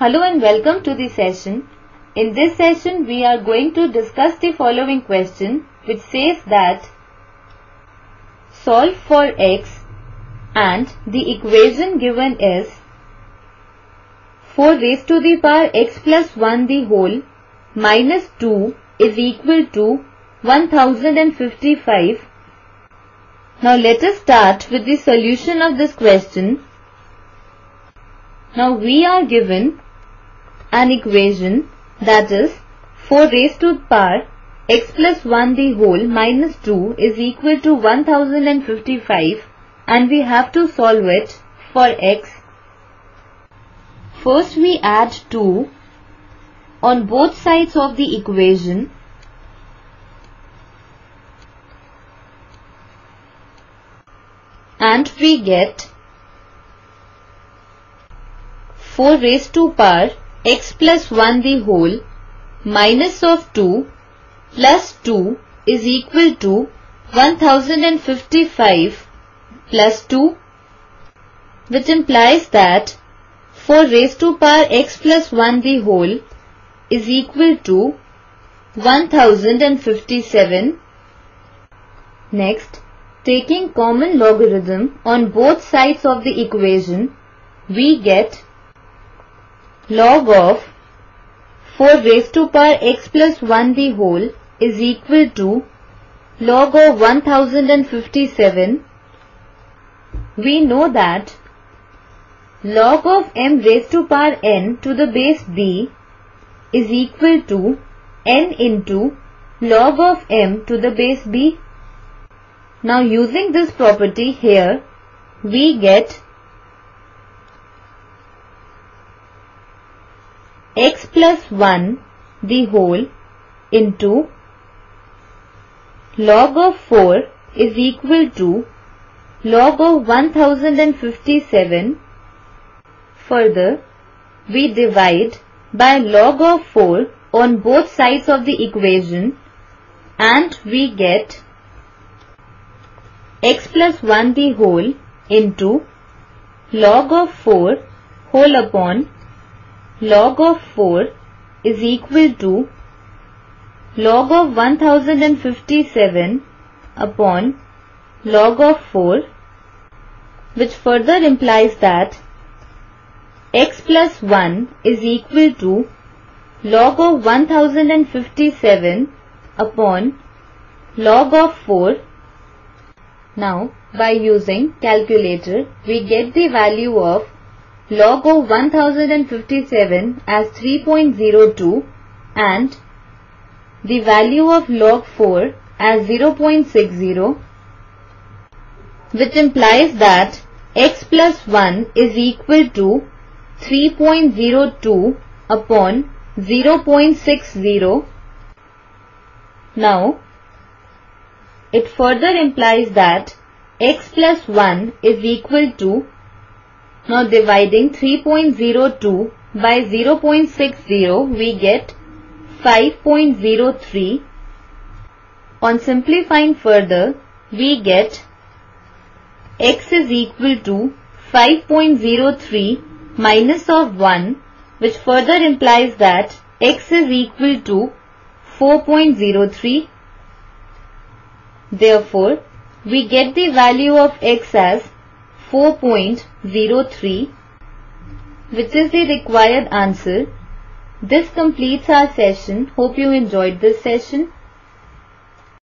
Hello and welcome to the session. In this session we are going to discuss the following question which says that solve for x and the equation given is 4 raised to the power x plus 1 the whole minus 2 is equal to 1055. Now let us start with the solution of this question. Now we are given an equation that is 4 raised to the power x plus 1 the whole minus 2 is equal to 1055 and we have to solve it for x. First we add 2 on both sides of the equation and we get 4 raised to power x plus 1 the whole minus of 2 plus 2 is equal to 1055 plus 2 which implies that 4 raised to power x plus 1 the whole is equal to 1057. Next, taking common logarithm on both sides of the equation, we get log of 4 raised to power x plus 1 the whole is equal to log of 1057. We know that log of m raised to power n to the base b is equal to n into log of m to the base b. Now using this property here, we get x plus 1 the whole into log of 4 is equal to log of 1057. Further, we divide by log of 4 on both sides of the equation and we get x plus 1 the whole into log of 4 whole upon log of 4 is equal to log of 1057 upon log of 4 which further implies that x plus 1 is equal to log of 1057 upon log of 4. Now by using calculator we get the value of log of 1057 as 3.02 and the value of log 4 as 0.60 which implies that x plus 1 is equal to 3.02 upon 0.60. Now, it further implies that x plus 1 is equal to now dividing 3.02 by 0.60 we get 5.03. On simplifying further we get x is equal to 5.03 minus of 1 which further implies that x is equal to 4.03. Therefore, we get the value of x as 4.03 which is the required answer. This completes our session. Hope you enjoyed this session.